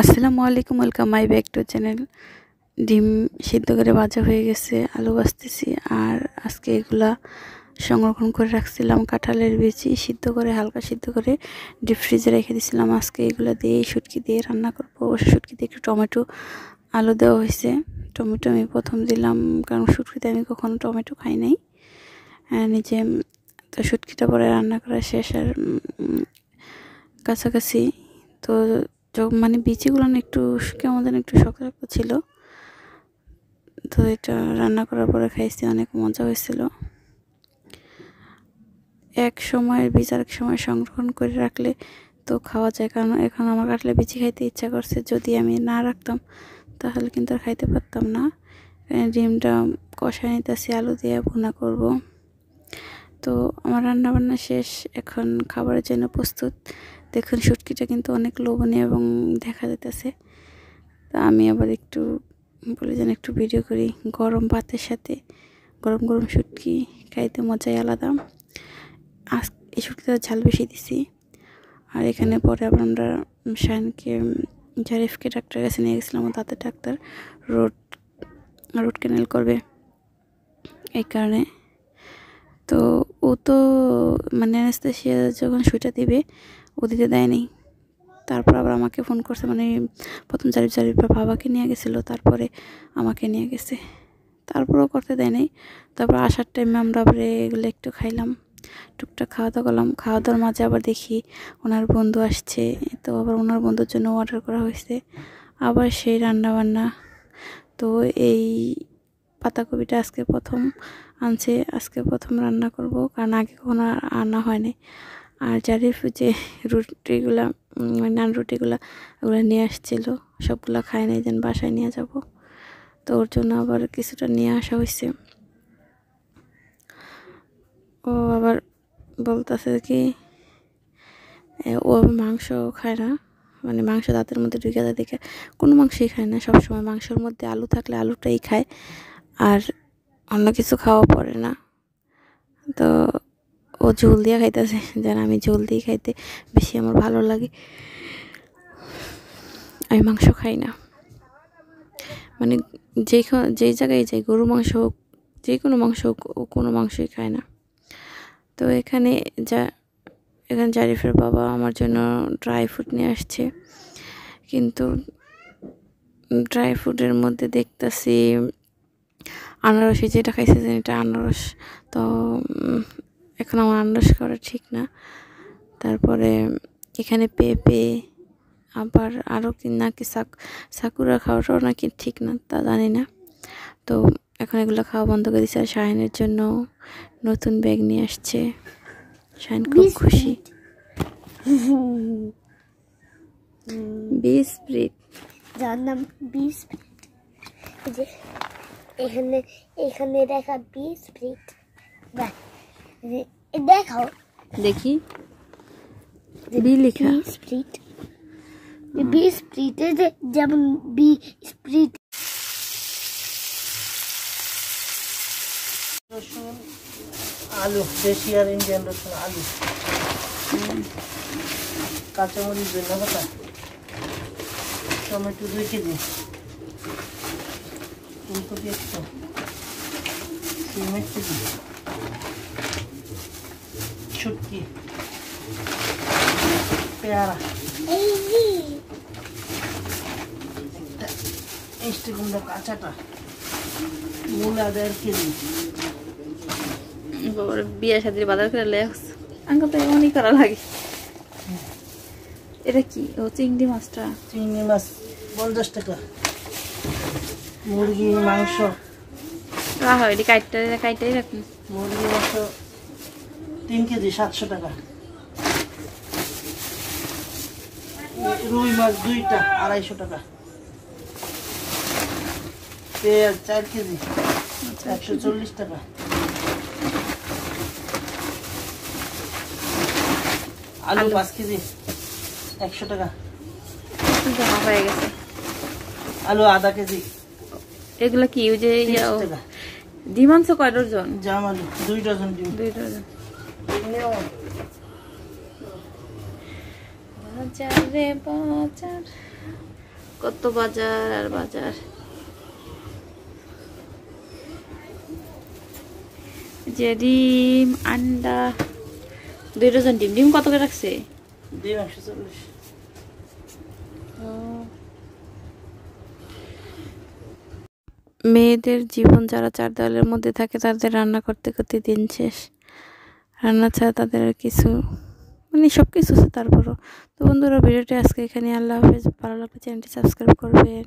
আসসালামু আলাইকুম welcome my back to channel ডিম সিদ্ধ করে ভাজা হয়ে গেছে, আলু ভাজতেছি, আর আজকে এগুলা সংরক্ষণ করে রাখছিলাম কাঁঠালের বিচি সিদ্ধ করে, হালকা সিদ্ধ করে ডিপ ফ্রিজে রেখে দিয়েছিলাম আজকে এগুলো দিয়ে শুটকি দিয়ে রান্না করব। শুটকি দিয়ে একটু টমেটো আলু দেওয়া হয়েছে। টমেটো আমি প্রথম দিলাম, কারণ শুটকিতে আমি কখনো টমেটো খাই নাই। নিজে, তো শুটকিটা পরে রান্না করা শেষ আর কাছাকাছি। তো মানে বিচিগুলো একটু কেমন যেন একটু শক্ত শক্ত ছিল। তো এটা রান্না করার পরে খাইছি, অনেক মজা হয়েছিল। এক সময়ের বীজ এক সময় সংরক্ষণ করে রাখলে তো খাওয়া যায়, কারণ এখন আমার কাটলে বিচি খাইতে ইচ্ছা করছে। যদি আমি না রাখতাম, তাহলে কিন্তু আর খাইতে পারতাম না। ডিমটা কষায় নিতেছি, আলু দিয়ে ভুনা করব। তো আমার রান্না বান্না শেষ, এখন খাবারের জন্য প্রস্তুত। দেখুন, শুটকিটা কিন্তু অনেক লোভনীয় এবং দেখা যেতেছে তা আমি আবার একটু, বলে যেন একটু ভিডিও করি। গরম ভাতের সাথে গরম গরম শুটকি খাইতে মজাই আলাদা। আজ এই শুটকিটা ঝাল বেশি দিছি। আর এখানে পরে আবার আমরা শানকে জারিফকে ডাক্তার কাছে নিয়ে গেছিলাম। তাতে ডাক্তার রোড রোড ক্যানেল করবে। এই কারণে তো ও তো মানে অ্যানেস্থেশিয়া যখন সুইটা দিবে ও দিতে দেয়নি। তারপর আবার আমাকে ফোন করছে মানে প্রথম জারিফ জারিফ বাবাকে নিয়ে গেছিল, তারপরে আমাকে নিয়ে গেছে। তারপরেও করতে দেয় নাই তারপর আসার টাইমে আমরা আবার এগুলো একটু খাইলাম, টুকটাক খাওয়া দাওয়া করলাম। খাওয়া দাওয়ার মাঝে আবার দেখি ওনার বন্ধু আসছে, তো আবার ওনার বন্ধুর জন্য অর্ডার করা হয়েছে। আবার সেই রান্না বান্না তো এই পাতাকপিটা আজকে প্রথম আনছে, আজকে প্রথম রান্না করব, কারণ আগে কখনো আনা হয়নি। আর জারিফ যে রুটিগুলা নান রুটিগুলা, ওগুলো নিয়ে আসছিল। সবগুলো খায় নাই, যেন বাসায় নিয়ে যাব। তো ওর জন্য আবার কিছুটা নিয়ে আসা হয়েছে ও আবার বলতেছে কি ও মাংস খায় না। মানে মাংস দাঁতের মধ্যে ঢুকে যায় দেখে। কোনো মাংসই খায় না, সবসময় মাংসের মধ্যে আলু থাকলে আলুটাই খায়। আর অন্য কিছু খাওয়া পড়ে না। তো ও ঝোল দিয়ে খাইতেছে। যেন আমি ঝোল দিয়ে খাইতে বেশি আমার ভালো লাগে। আমি মাংস খাই না। মানে যে যেই জায়গায় যাই গরু মাংস হোক, যে কোনো মাংস হোক, ও কোনো মাংসই খায় না। তো এখানে যা, এখানে জারিফের বাবা আমার জন্য ড্রাই ফ্রুট নিয়ে আসছে। কিন্তু ড্রাই ফ্রুটের মধ্যে দেখতেছি আনারসে যেটা খাইছে এটা আনারস। তো এখন আমার আন্দাজ করা ঠিক না। তারপরে এখানে পেঁপে আবার আরও কি নাকি সাকুরা খাওয়াটাও নাকি ঠিক না তা জানি না। তো এখন এগুলো খাওয়া বন্ধ করে দিচ্ছে আর শাহিনের জন্য নতুন ব্যাগ নিয়ে আসছে। শাহিন খুব খুশি। বিস্প্রিট যার নাম বিস্প্রিট এখানে এখানে দেখা বিস্প্রিট দেখাও দেখি। বি লেখা। স্প্রিট। বি স্প্রিটে যে যেমন বি স্প্রিট। রসুন আলু দেশি আর ইন্ডিয়ান রসুন আলু। কাঁচামরিচ ধনিয়া পাতা টমেটো দুই কেজি ফুলকপি একশো সিম এক কেজি ছুটকি পেয়ারা। মিষ্টি কুমড়া কাঁচাটা। মূলা দেড় কেজি। বিয়ে সাথে বাজার করে লে আঙ্কাল তো এমনই করা লাগে। এটা কি? ও চিংড়ি মাছটা? চিংড়ি মাছ পঞ্চাশ টাকা। মুরগি মাংস। রাখো এটি কাইটটা কাইটাই রাখুন। মুরগি মাংস। তিন কেজি সাতশো টাকা। রুই মাছ দুইটা আড়াইশো টাকা। পেঁয়াজ চার কেজি একশো চল্লিশ টাকা। আলু পাঁচ কেজি একশো টাকা। জমা হয়ে গেছে। আলু আধা কেজি এগুলো কি ওই যে টাকা। কয় ডজন জাম আলু দুই ডজন ডিম। দুই ডজন। বাজার রে বাজার। কত বাজার আর বাজার? যে ডিম আন্ডা। দুই ডজন ডিম। ডিম কত করে রাখছে? ডিম একশো চল্লিশ। মেয়েদের জীবন যারা চার দেওয়ালের মধ্যে থাকে তাদের রান্না করতে করতে দিন শেষ। রান্না ছাড়া তাদের আর কিছু মানে সব কিছু তারপরও। তো বন্ধুরা, ভিডিওটি আজকে এখানে আল্লাহ হাফেজ। ভালো লাগলে চ্যানেলটি সাবস্ক্রাইব করবেন।